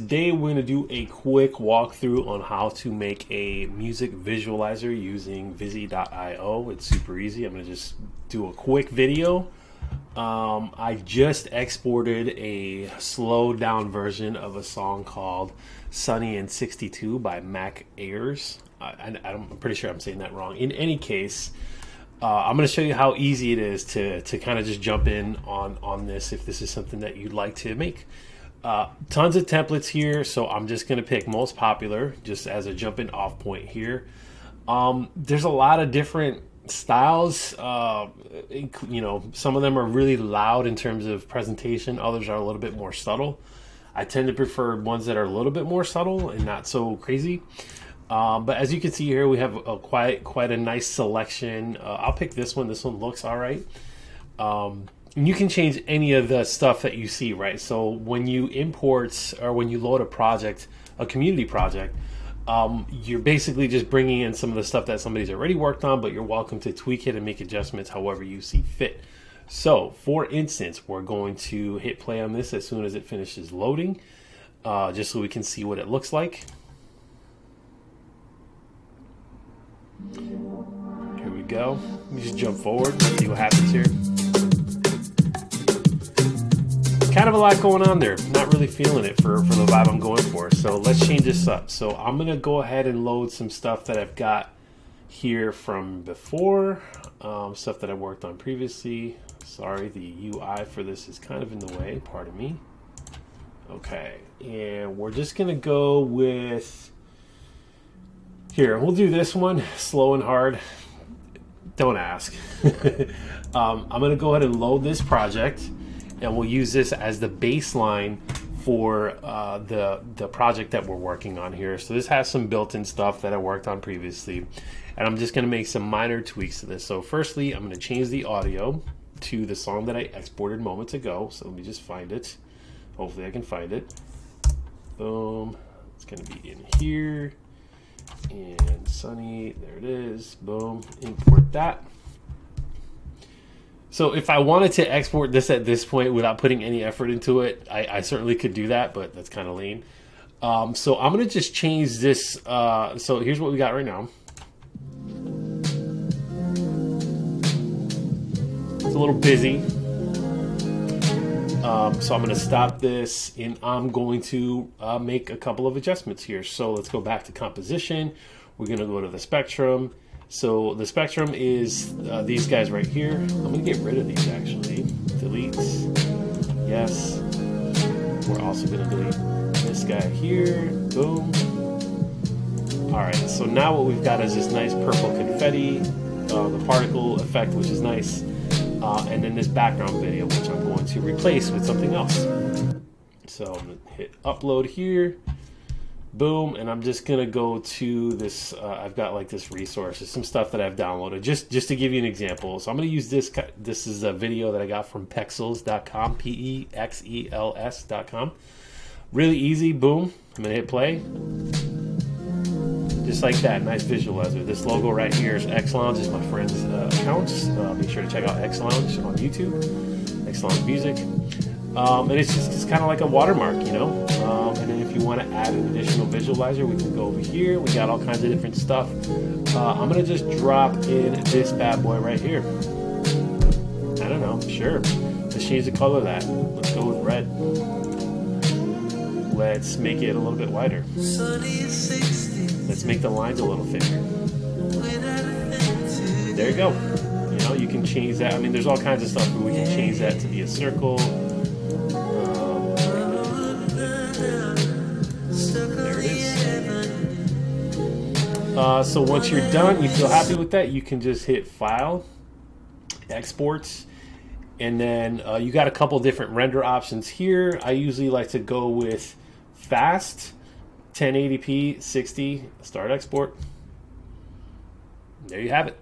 today we're going to do a quick walkthrough on how to make a music visualizer using Vizzy.io. It's super easy. I'm going to just do a quick video. Um, I just exported a slowed down version of a song called Sunny and 62 by Mac Ayres. I, am pretty sure I'm saying that wrong. In any case, uh, I'm going to show you how easy it is to, to kind of just jump in on, on this if this is something that you'd like to make. Uh, tons of templates here, so I'm just going to pick most popular just as a jumping off point here. Um, there's a lot of different styles. Uh, you know, some of them are really loud in terms of presentation, others are a little bit more subtle. I tend to prefer ones that are a little bit more subtle and not so crazy. Um, but as you can see here, we have a quite quite a nice selection. Uh, I'll pick this one. This one looks all right. Um, and you can change any of the stuff that you see, right? So when you import or when you load a project, a community project, um, you're basically just bringing in some of the stuff that somebody's already worked on, but you're welcome to tweak it and make adjustments however you see fit. So, for instance, we're going to hit play on this as soon as it finishes loading, uh, just so we can see what it looks like. Here we go. Let me just jump forward, see what happens here kind of a lot going on there. Not really feeling it for, for the vibe I'm going for. So let's change this up. So I'm going to go ahead and load some stuff that I've got here from before. Um, stuff that I worked on previously. Sorry, the UI for this is kind of in the way. Pardon me. Okay, and we're just going to go with... Here, we'll do this one, slow and hard. Don't ask. um, I'm going to go ahead and load this project and we'll use this as the baseline for uh, the the project that we're working on here. So this has some built-in stuff that I worked on previously, and I'm just going to make some minor tweaks to this. So firstly, I'm going to change the audio to the song that I exported moments ago. So let me just find it. Hopefully I can find it. Boom. It's going to be in here. And Sunny, there it is. Boom. Import that. So if I wanted to export this at this point without putting any effort into it, I, I certainly could do that, but that's kind of lean. Um, so I'm going to just change this. Uh, so here's what we got right now. It's a little busy. Um, so I'm going to stop this and I'm going to uh, make a couple of adjustments here. So let's go back to composition. We're going to go to the spectrum so the spectrum is uh, these guys right here. I'm gonna get rid of these actually. Delete, yes. We're also gonna delete this guy here, boom. All right, so now what we've got is this nice purple confetti, uh, the particle effect, which is nice, uh, and then this background video, which I'm going to replace with something else. So I'm gonna hit upload here boom and i'm just gonna go to this uh, i've got like this resource. Some stuff that i've downloaded just just to give you an example. So i'm gonna use this this is a video that i got from pexels.com p-e-x-e-l-s.com really easy boom i'm gonna hit play. Just like that nice visualizer. This logo right here is Xlounge is my friend's uh, accounts. Uh, make sure to check out Xlounge on youtube. Xlounge music um, and it's just it's kind of like a watermark, you know. Um, and then if you want to add an additional visualizer, we can go over here. We got all kinds of different stuff. Uh, I'm gonna just drop in this bad boy right here. I don't know, sure. Let's change the color of that. Let's go with red. Let's make it a little bit wider. Let's make the lines a little thicker. There you go. You know, you can change that. I mean, there's all kinds of stuff. We can change that to be a circle Uh, so once you're done, you feel happy with that, you can just hit File, Exports, and then uh, you got a couple different render options here. I usually like to go with Fast, 1080p, 60, Start Export. There you have it.